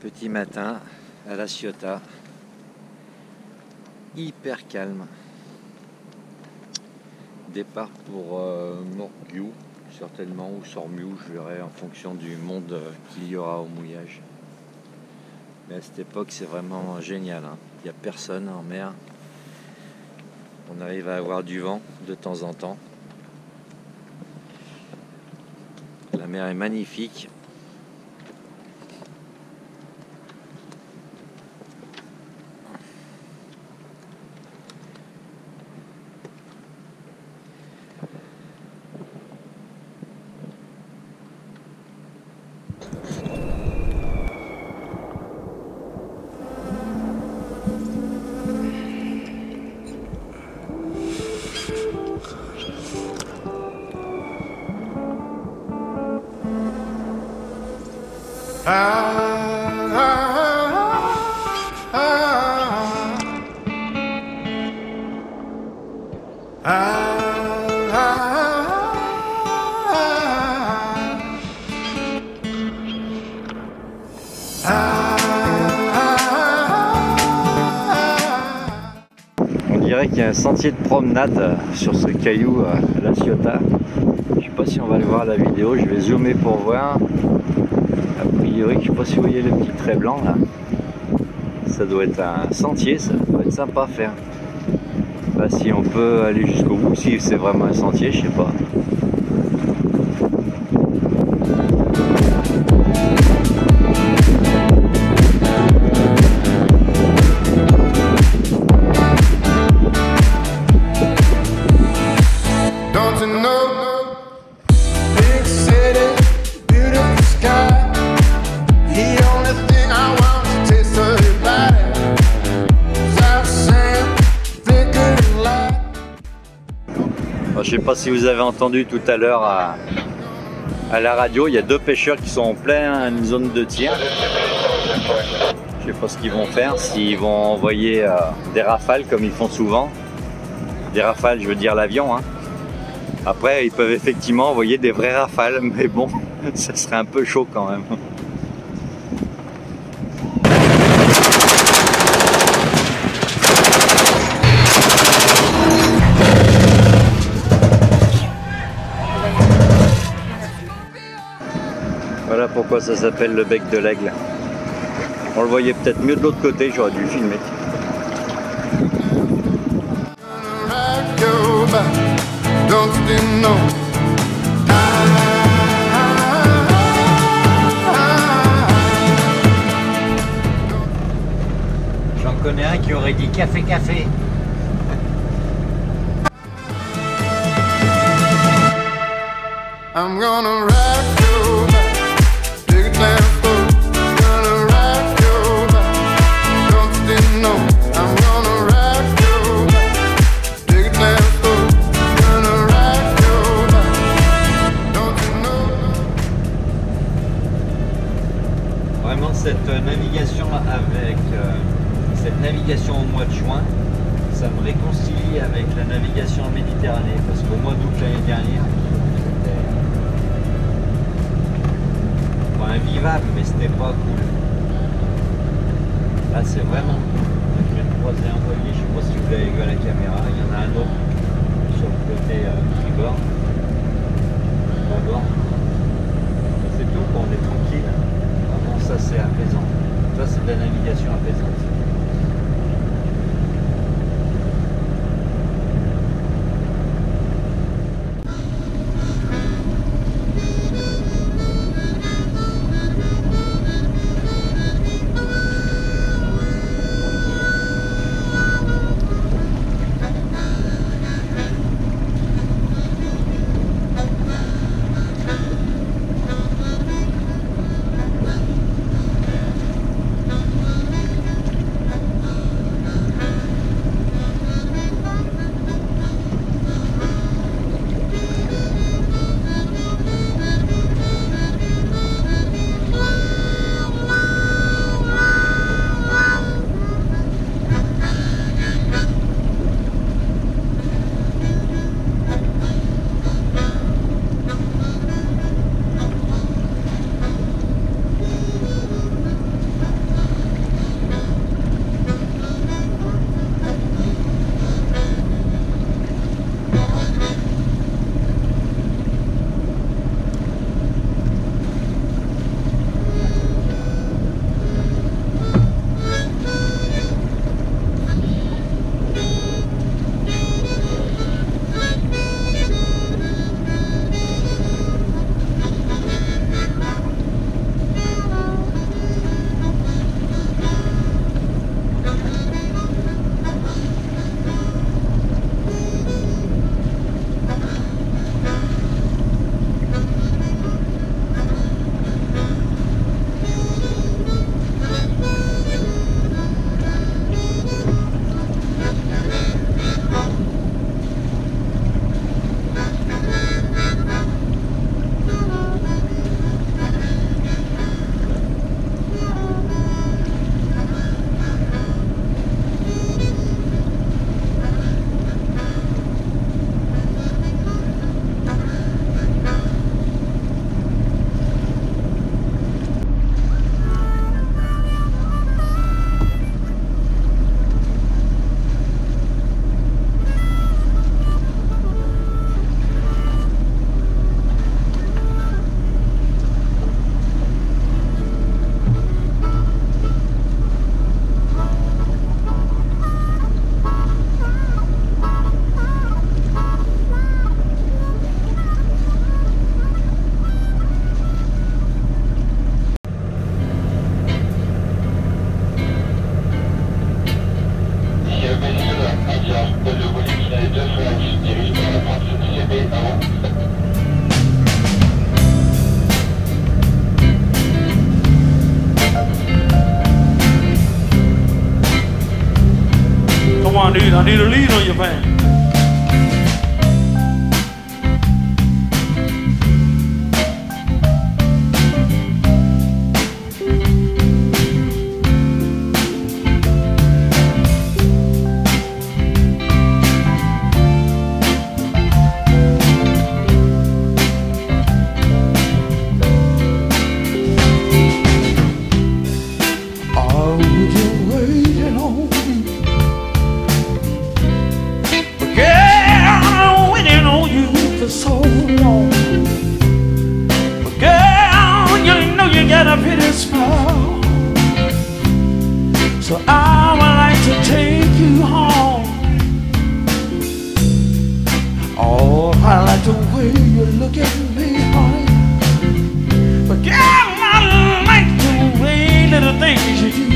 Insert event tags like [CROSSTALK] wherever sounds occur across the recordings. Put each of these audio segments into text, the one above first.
Petit matin à La Ciotat. Hyper calme. Départ pour euh, Morgiou, certainement, ou Sormiou, je verrai en fonction du monde euh, qu'il y aura au mouillage. Mais à cette époque, c'est vraiment génial. hein. Il n'y a personne en mer. On arrive à avoir du vent de temps en temps. La mer est magnifique. Qu'il y a un sentier de promenade euh, sur ce caillou euh, à La Ciotat. Je sais pas si on va le voir la vidéo, je vais zoomer pour voir. A priori, je sais pas si vous voyez le petit trait blanc là. Ça doit être un sentier, ça doit être sympa à faire. Bah, si on peut aller jusqu'au bout, si c'est vraiment un sentier, je sais pas. Je sais pas si vous avez entendu tout à l'heure à, la radio, il y a deux pêcheurs qui sont en pleine zone de tir. Je sais pas ce qu'ils vont faire, s'ils vont envoyer euh, des rafales comme ils font souvent. Des rafales, je veux dire l'avion. hein. Après, ils peuvent effectivement envoyer des vraies rafales, [LAUGHS] mais bon, [LAUGHS] ça serait un peu chaud quand même. Pourquoi ça s'appelle le bec de l'aigle. On le voyait peut-être mieux de l'autre côté, j'aurais dû le filmer. J'en connais un qui aurait dit café café. I'm gonna rock c'est vraiment. Je viens de croiser un voilier, je sais pas si vous l'avez vu à la caméra, il y en a un autre sur le côté euh, tribord. Bâbord. C'est tout, on est tranquille. Ça c'est apaisant. Ça c'est de la navigation apaisante. You a pretty smile. So I would like to take you home. Oh, I like the way you look at me, honey. But girl, I like the way little things you do.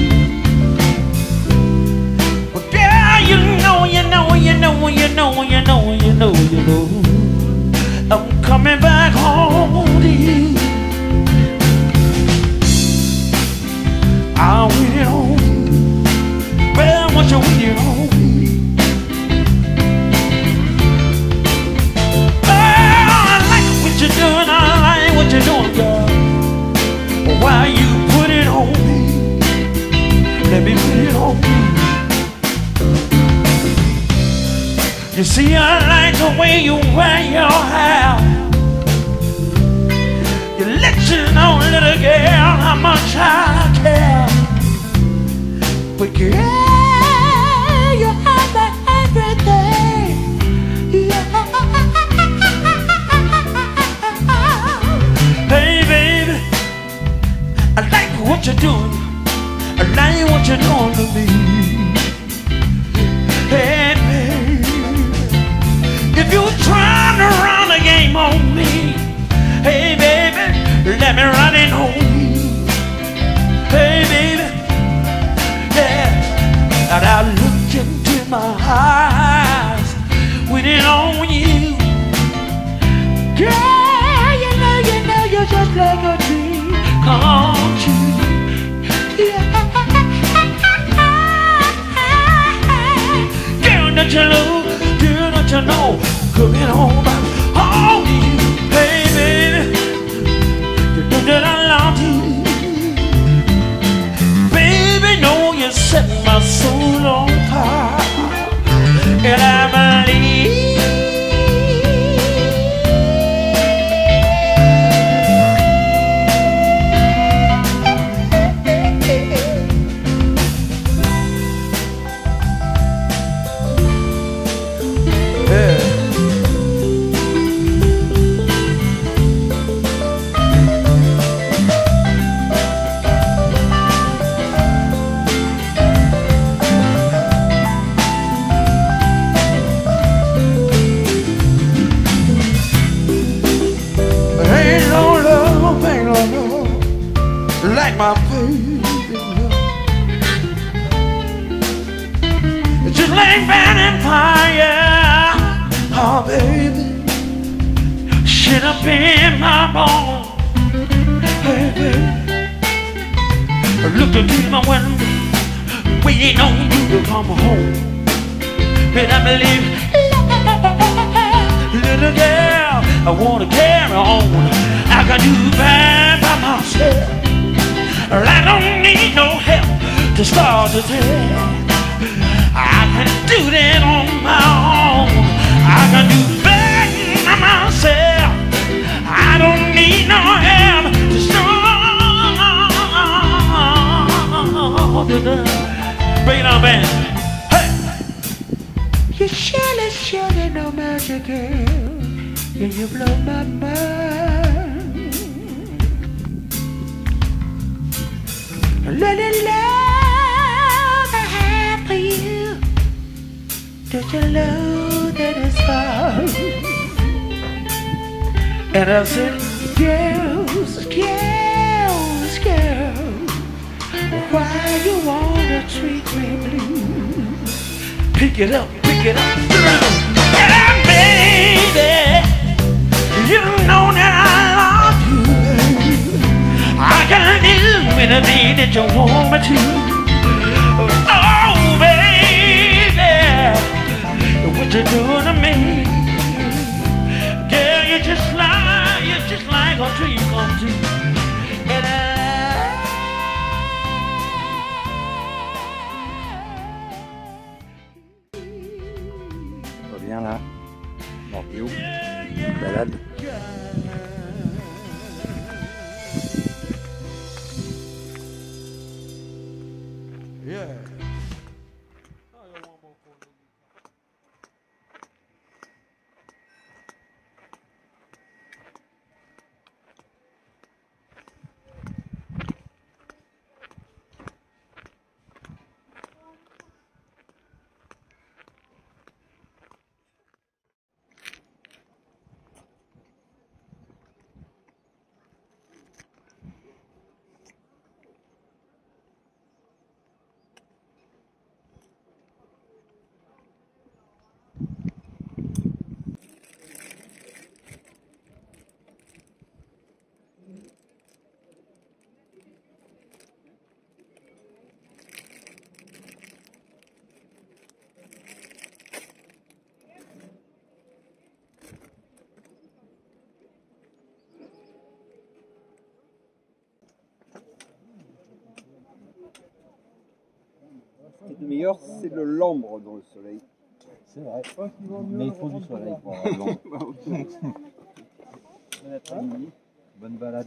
But girl, you know, you know, you know, you know, you know, you know, you know. I'm coming back You see, I like the way you wear your hair. You let you know, little girl, how much I care. But girl, you have my everything. Yeah. Hey, baby, I like what you're doing. I like what you're doing to me. Me run it on you. Hey, baby, yeah. And I look into my eyes it on you. Girl, you know, you know, you're just like a dream come true. Yeah. Girl, don't you know? Girl, don't you know? Coming home waiting on you to come home. I believe, little girl, I wanna carry on. I can do fine by myself. I don't need no help to start the day. I can do that on my own. I can do fine by myself. I don't need no help know magic and you blow my mind. Let it love I have for you. Don't you know that it's? And I said, girls, girls, girls, why you wanna treat me blue? Pick it up, pick it up, anything that you want me to. Yeah. Le meilleur, c'est le l'ambre dans le soleil. C'est vrai. Mais il faut du soleil pour avoir le [LAUGHS] après-midi. Bonne balade.